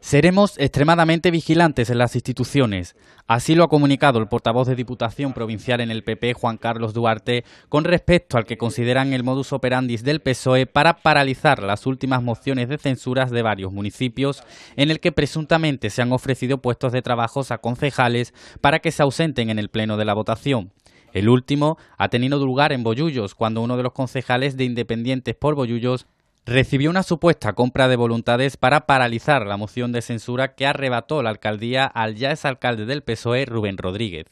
Seremos extremadamente vigilantes en las instituciones. Así lo ha comunicado el portavoz de Diputación Provincial en el PP, Juan Carlos Duarte, con respecto al que consideran el modus operandi del PSOE para paralizar las últimas mociones de censuras de varios municipios, en el que presuntamente se han ofrecido puestos de trabajo a concejales para que se ausenten en el pleno de la votación. El último ha tenido lugar en Bollullos, cuando uno de los concejales de Independientes por Bollullos recibió una supuesta compra de voluntades para paralizar la moción de censura que arrebató la alcaldía al ya exalcalde del PSOE, Rubén Rodríguez.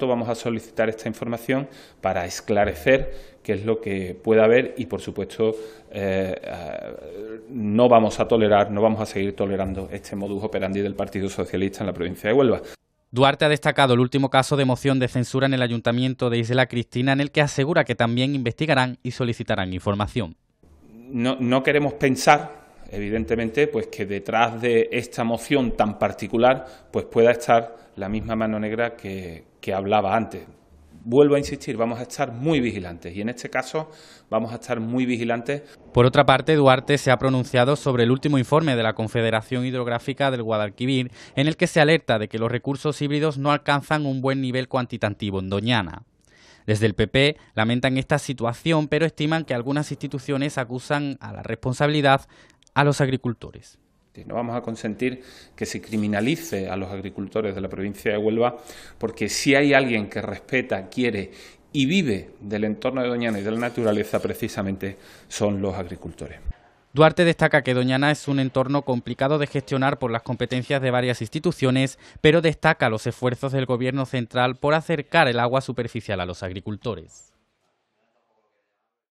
Vamos a solicitar esta información para esclarecer qué es lo que puede haber y, por supuesto, eh, eh, no vamos a tolerar, no vamos a seguir tolerando este modus operandi del Partido Socialista en la provincia de Huelva. Duarte ha destacado el último caso de moción de censura en el ayuntamiento de Isla Cristina, en el que asegura que también investigarán y solicitarán información no, queremos pensar, evidentemente, pues que detrás de esta moción tan particular pues pueda estar la misma mano negra que, que hablaba antes. Vuelvo a insistir, vamos a estar muy vigilantes y en este caso vamos a estar muy vigilantes. Por otra parte, Duarte se ha pronunciado sobre el último informe de la Confederación Hidrográfica del Guadalquivir, en el que se alerta de que los recursos híbridos no alcanzan un buen nivel cuantitativo en Doñana. Desde el PP lamentan esta situación, pero estiman que algunas instituciones acusan a la responsabilidad a los agricultores. No vamos a consentir que se criminalice a los agricultores de la provincia de Huelva, porque si hay alguien que respeta, quiere y vive del entorno de Doñana y de la naturaleza, precisamente son los agricultores. Duarte destaca que Doñana es un entorno complicado de gestionar por las competencias de varias instituciones, pero destaca los esfuerzos del Gobierno central por acercar el agua superficial a los agricultores.